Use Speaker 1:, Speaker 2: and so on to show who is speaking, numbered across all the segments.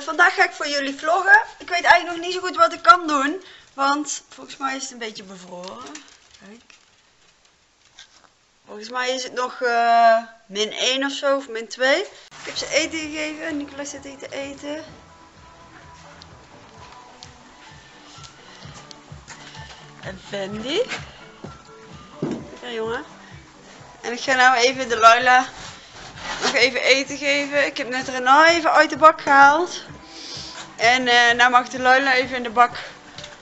Speaker 1: vandaag ga ik voor jullie vloggen. Ik weet eigenlijk nog niet zo goed wat ik kan doen. Want volgens mij is het een beetje bevroren. Kijk. Volgens mij is het nog uh, min 1 of zo, of min 2. Ik heb ze eten gegeven. Nicolas zit hier te eten. En Fendi. Ja, jongen. En ik ga nou even de Laila nog even eten geven. Ik heb net Renaal even uit de bak gehaald. En uh, nou mag de Laila even in de bak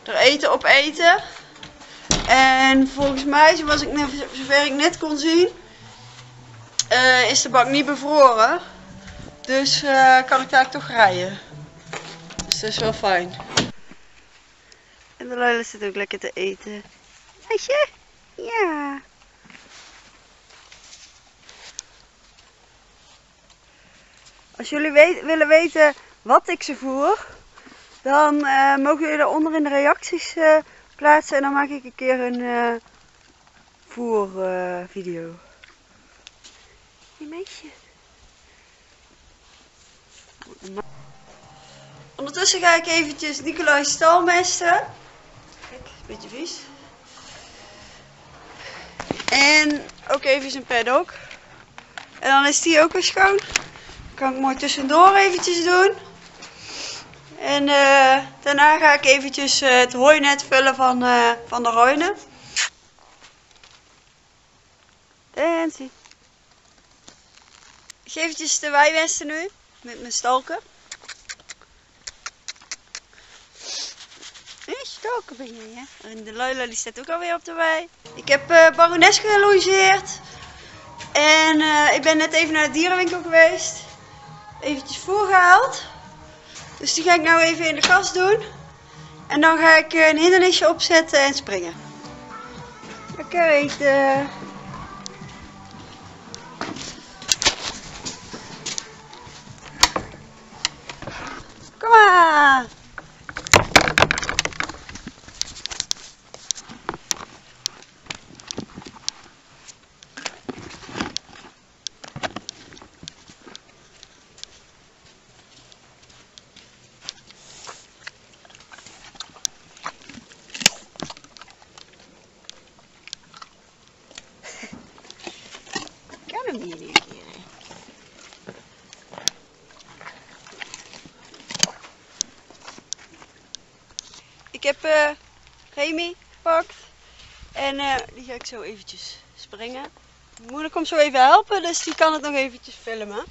Speaker 1: er eten op eten. En volgens mij, zoals ik net, zover ik net kon zien, uh, is de bak niet bevroren. Dus uh, kan ik daar toch rijden. Dus dat is wel fijn. En de Laila zit ook lekker te eten. Meisje? Ja. Als jullie willen weten wat ik ze voer, dan uh, mogen jullie eronder in de reacties uh, plaatsen en dan maak ik een keer een uh, voervideo. Die meisje. Ondertussen ga ik eventjes Nicolai stalmesten. Kijk, een beetje vies. En ook even zijn paddock. En dan is die ook weer schoon. Kan ik mooi tussendoor eventjes doen. En uh, daarna ga ik eventjes uh, het hooinet vullen van, uh, van de ruinen. Dancy. Ik geef eventjes de weiwesten nu. Met mijn stalken. Nee, stalken ben jij, hè? En de Lola die staat ook alweer op de wei. Ik heb barones gelongeerd. En ik ben net even naar de dierenwinkel geweest eventjes voorgehaald. Dus die ga ik nou even in de kast doen. En dan ga ik een hindernisje opzetten en springen. Eten. Kom maar. Ik heb uh, Remy gepakt en uh, die ga ik zo eventjes springen. Mijn moeder komt zo even helpen, dus die kan het nog eventjes filmen.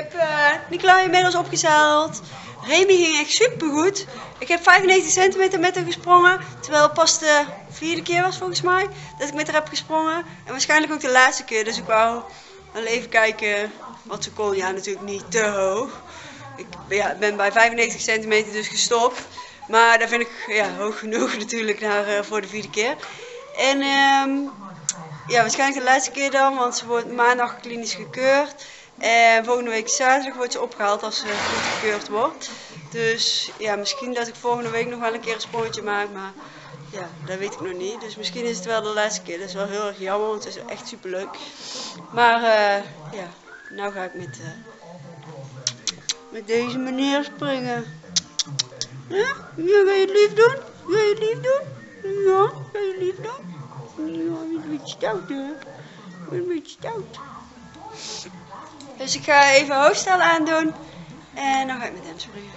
Speaker 1: Heb uh, inmiddels opgezeild. Remy ging echt super goed. Ik heb 95 centimeter met hem gesprongen. Terwijl het pas de vierde keer was volgens mij dat ik met haar heb gesprongen. En waarschijnlijk ook de laatste keer. Dus ik wou wel even kijken wat ze kon. Ja, natuurlijk niet te hoog. Ik ja, ben bij 95 centimeter dus gestopt. Maar dat vind ik ja, hoog genoeg natuurlijk naar, uh, voor de vierde keer. En um, ja, waarschijnlijk de laatste keer dan, want ze wordt maandag klinisch gekeurd. En volgende week zaterdag wordt ze opgehaald als ze goedgekeurd wordt. Dus ja, misschien dat ik volgende week nog wel een keer een sprongetje maak, maar ja, dat weet ik nog niet. Dus misschien is het wel de laatste keer. Dat is wel heel erg jammer, want het is echt super leuk. Maar uh, ja, nou ga ik met, uh, met deze meneer springen. Ja? ja, ga je het lief doen? Ga je het lief doen? Ja, ga je het lief doen? Ja, een beetje stout hoor. Een beetje stout. Dus ik ga even hoofdstel aandoen en dan ga ik met hem springen.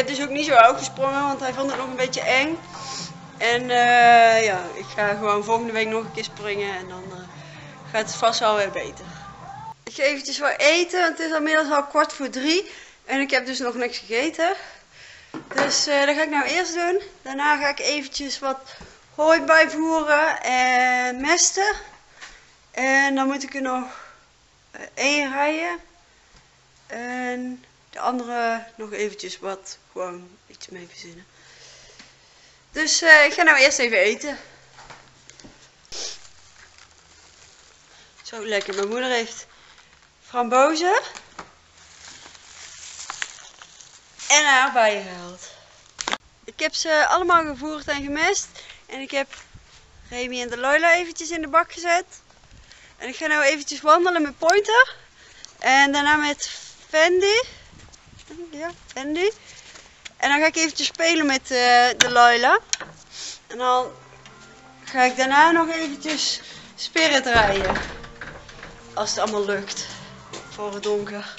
Speaker 1: Heb dus ook niet zo hoog gesprongen, want hij vond het nog een beetje eng. En eh, ja, ik ga gewoon volgende week nog een keer springen en dan eh, gaat het vast wel weer beter. Ik ga eventjes wat eten, want het is inmiddels al kwart voor drie. En ik heb dus nog niks gegeten. Dus uh, dat ga ik nou eerst doen. Daarna ga ik eventjes wat hooi bijvoeren en mesten. En dan moet ik er nog één rijden. En de andere nog eventjes wat gewoon iets mee verzinnen. Dus uh, ik ga nou eerst even eten. Zo lekker. Mijn moeder heeft frambozen en aardbeien gehaald. Ik heb ze allemaal gevoerd en gemest. En ik heb Remy en de Lola eventjes in de bak gezet. En ik ga nou eventjes wandelen met Pointer. En daarna met Fendi. Ja, Fendi. En dan ga ik eventjes spelen met uh, de Loila. En dan ga ik daarna nog eventjes spirit rijden. Als het allemaal lukt. Voor het donker.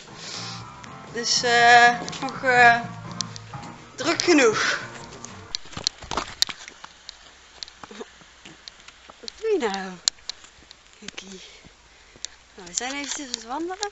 Speaker 1: Dus uh, nog uh, druk genoeg. Wat doe nou? Kikkie. Nou, we zijn eventjes aan het wandelen.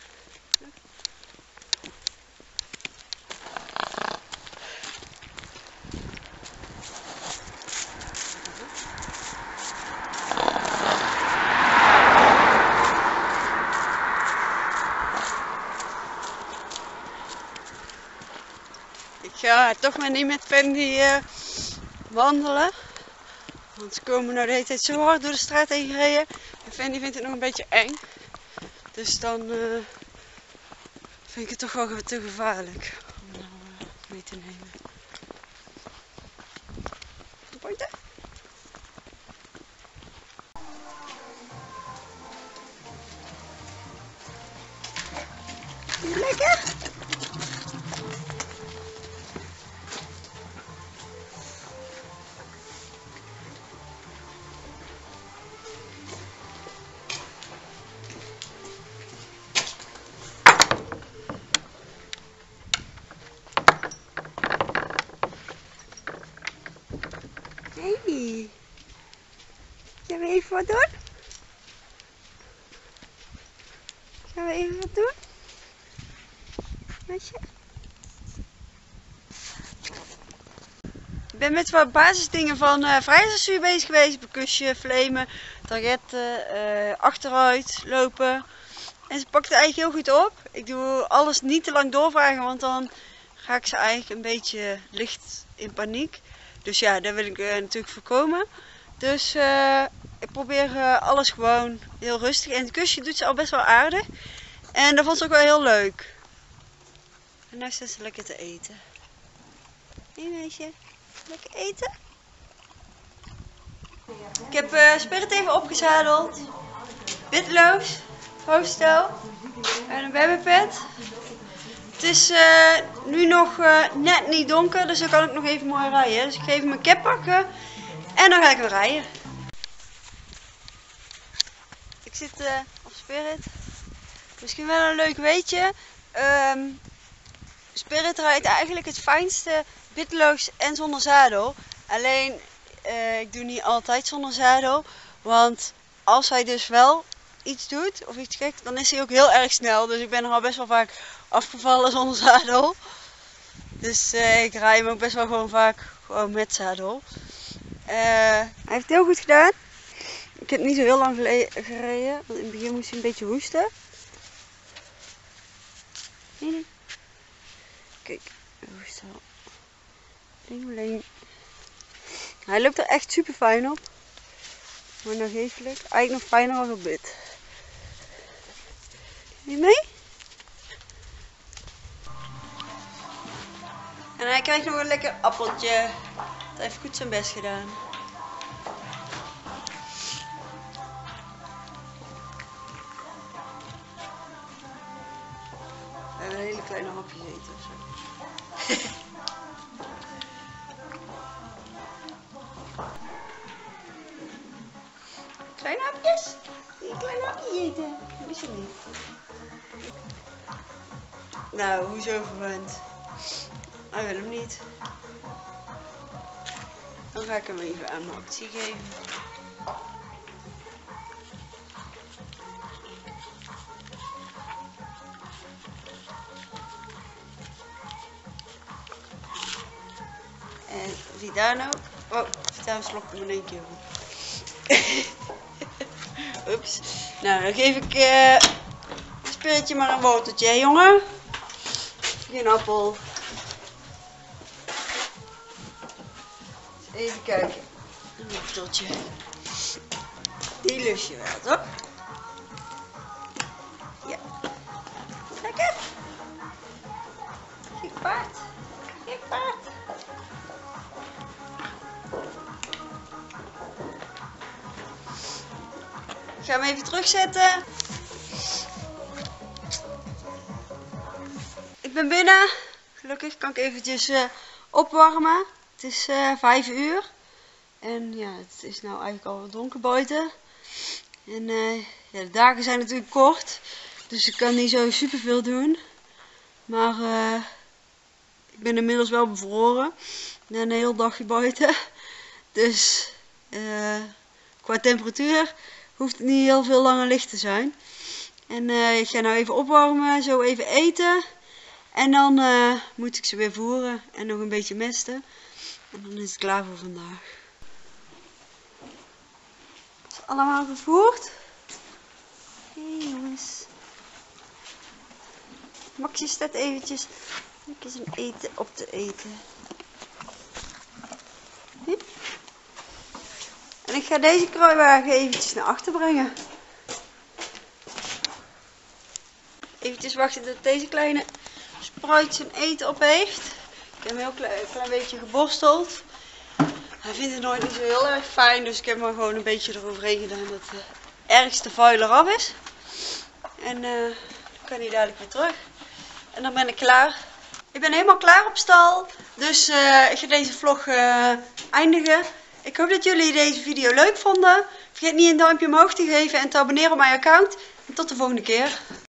Speaker 1: Toch maar niet met Fendi uh, wandelen. Want ze komen nou de hele tijd zo hard door de straat heen gereden. En Fendi vindt het nog een beetje eng. Dus dan uh, vind ik het toch wel te gevaarlijk wat? Gaan we even wat doen? Ik ben met wat basisdingen van uh, bezig geweest. Bekusje, flamen, targetten, uh, achteruit, lopen. En ze pakt het eigenlijk heel goed op. Ik doe alles niet te lang doorvragen, want dan ga ik ze eigenlijk een beetje licht in paniek. Dus ja, dat wil ik uh, natuurlijk voorkomen. Dus ik probeer uh, alles gewoon heel rustig. En het kusje doet ze al best wel aardig. En dat vond ze ook wel heel leuk. En nu staat ze lekker te eten. Hé hey, meisje, lekker eten? Ik heb uh, Spirit even opgezadeld. Witloos, hoofdstel en een babypet. Het is uh, nu nog net niet donker, dus dan kan ik nog even mooi rijden. Dus ik ga even mijn cap pakken en dan ga ik weer rijden. Ik zit uh, op Spirit. Misschien wel een leuk weetje. Um, Spirit rijdt eigenlijk het fijnste witloos en zonder zadel. Alleen, ik doe niet altijd zonder zadel. Want als hij dus wel iets doet of iets gek, dan is hij ook heel erg snel. Dus ik ben er al best wel vaak afgevallen zonder zadel. Dus uh, ik rij hem ook best wel gewoon vaak gewoon met zadel. Hij heeft heel goed gedaan. Ik heb niet zo heel lang gereden, want in het begin moest hij een beetje hoesten. Kijk, hoest al. Ding, Hij loopt er echt super fijn op. Maar nog geestelijk. Eigenlijk nog fijner als op dit. Je mee? En hij krijgt nog een lekker appeltje. Hij heeft goed zijn best gedaan. Zo. kleine hapjes? Die kleine hapjes eten? Is het niet. Nou, hoezo verwend? Hij wil hem niet. Dan ga ik hem even aan mijn actie geven. Wie daar nou? Oh, daar slokt hem in één keer. Oeps. Nou, dan geef ik uh, het speeltje maar een worteltje, jongen. Geen appel. Even kijken. Een worteltje. Die lust je wel, toch? Ja. Lekker. Gek paard. Gek paard. Ga hem even terugzetten. Ik ben binnen. Gelukkig kan ik eventjes uh, opwarmen. Het is uh, eh, 5 uur. En ja, het is nou eigenlijk al wat donker buiten. En ja, de dagen zijn natuurlijk kort. Dus ik kan niet zo super veel doen. Maar ik ben inmiddels wel bevroren. Na een heel dagje buiten. Dus qua temperatuur hoeft het niet heel veel langer licht te zijn. En uh, ik ga nou even opwarmen, zo even eten. En dan uh, moet ik ze weer voeren en nog een beetje mesten. En dan is het klaar voor vandaag. Is allemaal gevoerd. Hey jongens. Maxie staat eventjes even een eten op te eten. Hup. En ik ga deze kruiwagen eventjes naar achter brengen. Eventjes wachten tot deze kleine spruit zijn eten op heeft. Ik heb hem heel klein, klein beetje geborsteld. Hij vindt het nooit niet zo heel erg fijn, dus ik heb hem gewoon een beetje eroverheen gedaan dat de ergste vuil eraf is. En uh, dan kan hij dadelijk weer terug. En dan ben ik klaar. Ik ben helemaal klaar op stal, dus uh, ik ga deze vlog uh, eindigen. Ik hoop dat jullie deze video leuk vonden. Vergeet niet een duimpje omhoog te geven en te abonneren op mijn account. Tot de volgende keer.